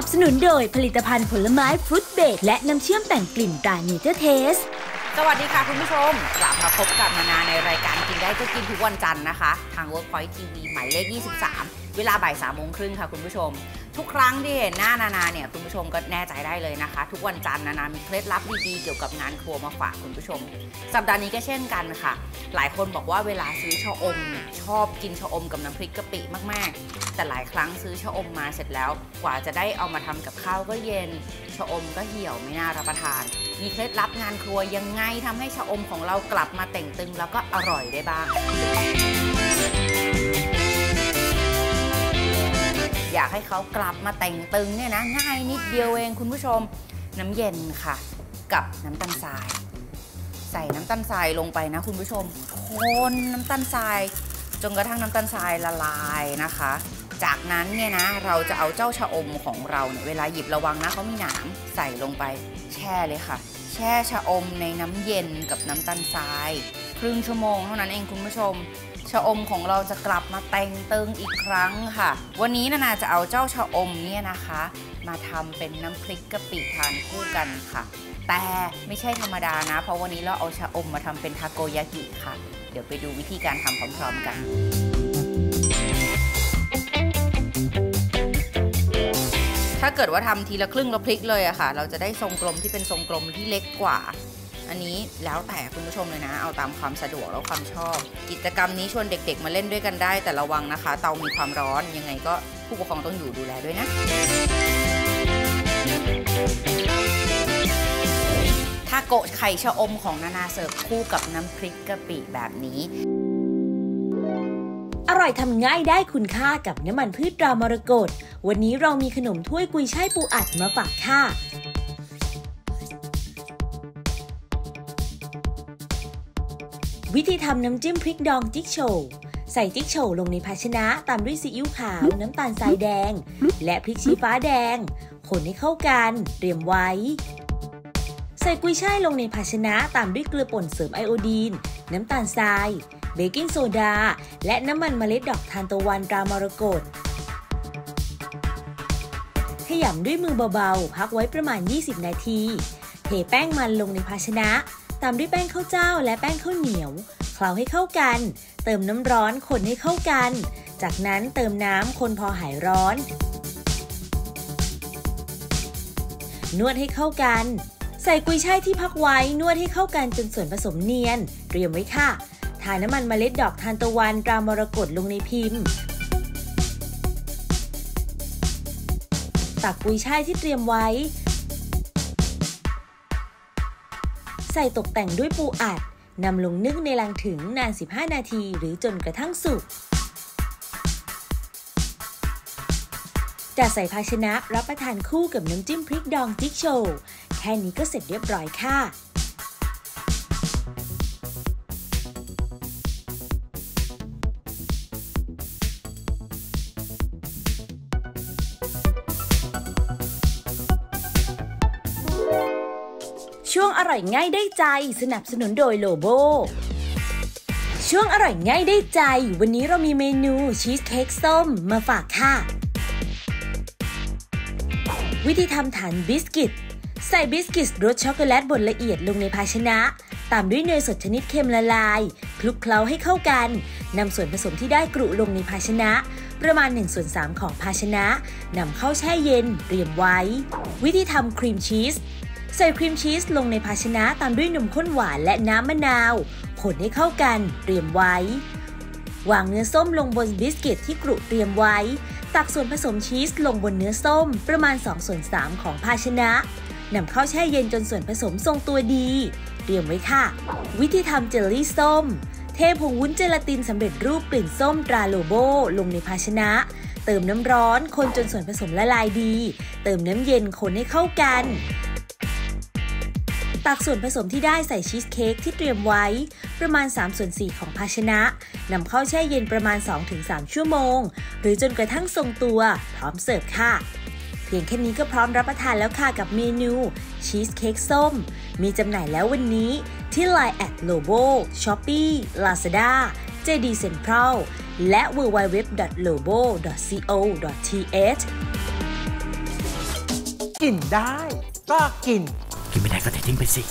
นับสนุนโดยผลิตภัณฑ์ผลไม้ฟรุตเบรดและน้ำเชื่อมแต่งกลิ่นตราเนเจอร์เทส สวัสดีค่ะคุณผู้ชม กลับมาพบกับนานาในรายการกินได้ก็กินทุกวันจันทร์นะคะ ทาง Workpoint TV หมายเลข 23 เวลาบ่าย3โมงครึ่งค่ะคุณผู้ชม ทุกครั้งที่เห็นหน้านานาเนี่ยคุณผู้ชมก็แน่ใจได้เลยนะคะ ทุกวันจันทร์นานามีเคล็ดลับดีๆเกี่ยวกับงานครัวมาฝากคุณผู้ชม สัปดาห์นี้ก็เช่นกันค่ะ หลายคนบอกว่าเวลาซื้อชะอมเนี่ยชอบกินชะอมกับน้ำพริกกะปิมากๆ แต่หลายครั้งซื้อชะอมมาเสร็จแล้ว กว่าจะได้เอามาทำกับข้าวก็เย็นชะอมก็เหี่ยวไม่น่ารับประทาน มีเคล็ดลับงานครัวยังไงทำให้ชะอมของเรากลับมาแต่งตึงแล้วก็อร่อยได้บ้าง อยากให้เขากลับมาแต่งตึงเนี่ยนะง่ายนิดเดียวเองคุณผู้ชมน้ำเย็นค่ะ กับน้ำตาลทราย ใส่น้ำตาลทรายลงไปนะคุณผู้ชมคนน้ำตาลทรายจนกระทั่งน้ำตาลทรายละลายนะคะ จากนั้นเนี่ยนะเราจะเอาเจ้าชะอมของเราเนี่ยเวลาหยิบระวังนะเขามีหนามใส่ลงไปแช่เลยค่ะ แช่ชะอมในน้ำเย็นกับน้ำตาลทราย ครึ่งชั่วโมงเท่านั้นเองคุณผู้ชมชะอมของเราจะกลับมาแต่งตึงอีกครั้งค่ะ วันนี้นานาจะเอาเจ้าชะอมเนี่ยนะคะ มาทำเป็นน้ำพริกกะปิทานคู่กันค่ะ แต่ไม่ใช่ธรรมดานะ เพราะวันนี้เราเอาชะอมมาทำเป็นทาโกยากิค่ะ เดี๋ยวไปดูวิธีการทำพร้อมๆกันาเกิดว่าทำทีละครึ่งแล้วพลิกเลยอะค่ะ เราจะได้ทรงกลมที่เป็นทรงกลมที่เล็กกว่า อันนี้แล้วแต่คุณผู้ชมเลยนะ เอาตามความสะดวกแล้วความชอบ กิจกรรมนี้ชวนเด็ก ๆ มาเล่นด้วยกันได้ แต่ระวังนะคะ เตามีความร้อนยังไงก็ผู้ปกครองต้องอยู่ดูแลด้วยนะทาโกะไข่ชะอมของนานาเสิร์ฟคู่กับน้ำพริกกะปิแบบนี้ อร่อยทำง่ายได้คุณค่ากับน้ำมันพืชตรามรกตวันนี้เรามีขนมถ้วยกุยช่ายปูอัดมาฝากค่ะวิธีทำน้ำจิ้มพริกดองจิ๊กโฉ่วใส่จิ๊กโฉ่วลงในภาชนะตามด้วยซีอิ๊วขาว น้ำตาลทรายแดง และพริกชี้ฟ้าแดง คนให้เข้ากันเตรียมไว้ ใส่กุยช่ายลงในภาชนะตามด้วยเกลือป่นเสริมไอโอดีน น้ำตาลทราย เบกกิ้งโซดา และน้ำมันเมล็ดดอกทานตะวันตรามรกตขยำด้วยมือเบาๆ พักไว้ประมาณ 20 นาที เทแป้งมันลงในภาชนะ ตามด้วยแป้งข้าวเจ้าและแป้งข้าวเหนียว เคล้าให้เข้ากัน เติมน้ำร้อนคนให้เข้ากัน จากนั้นเติมน้ำคนพอหายร้อน นวดให้เข้ากัน ใส่กุยช่ายที่พักไว้นวดให้เข้ากันจนส่วนผสมเนียน เตรียมไว้ค่ะาน้ำมันเมล็ดดอกทานตะวันตรามรกตลงในพิมพ์ ตักกุยช่ายที่เตรียมไว้ ใส่ตกแต่งด้วยปูอัดนำลงนึ่งในลังถึงนาน 15 นาทีหรือจนกระทั่งสุกจะใส่ภาชนะรับประทานคู่กับน้ำจิ้มพริกดองจิ๊กโชว์แค่นี้ก็เสร็จเรียบร้อยค่ะ ช่วงอร่อยง่ายได้ใจสนับสนุนโดยโลโบ ช่วงอร่อยง่ายได้ใจ วันนี้เรามีเมนูชีสเค้กส้มมาฝากค่ะ วิธีทำฐานบิสกิต ใส่บิสกิตรสช็อกโกแลตบดละเอียดลงในภาชนะ ตามด้วยเนยสดชนิดเค็มละลาย คลุกเคล้าให้เข้ากันนำส่วนผสมที่ได้กรุลงในภาชนะ ประมาณ1ส่วน3ของภาชนะนำเข้าแช่เย็นเตรียมไว้ วิธีทำครีมชีส ใส่ครีมชีสลงในภาชนะตามด้วยนมข้นหวานและน้ำมะนาวคนให้เข้ากันเตรียมไว้ วางเนื้อส้มลงบนบิสกิตที่กรุเตรียมไว้ ตักส่วนผสมชีสลงบนเนื้อส้มประมาณ2ส่วน3ของภาชนะนำเข้าแช่เย็นจนส่วนผสมทรงตัวดี เตรียมไว้ค่ะ วิธีทำเจลลี่ส้ม เทเทผงวุ้นเจลาตินสำเร็จรูปกลิ่นส้มตราโลโบลงในภาชนะ เติมน้ำร้อนคนจนส่วนผสมละลายดี เติมน้ำเย็นคนให้เข้ากัน ตักส่วนผสมที่ได้ใส่ชีสเค้กที่เตรียมไว้ ประมาณ3ส่วน4ของภาชนะนำเข้าแช่เย็นประมาณ 2-3 ชั่วโมง หรือจนกระทั่งทรงตัว พร้อมเสิร์ฟค่ะ เพียงแค่นี้ก็พร้อมรับประทานแล้วค่ะกับเมนูชีสเค้กส้ม มีจำหน่ายแล้ววันนี้ที่ Line แอดโลโบ Shopee Lazada JD Central และ www.lobo.co.th กินได้ก็กิน กินไม่ได้ก็เททิ้งไปสิ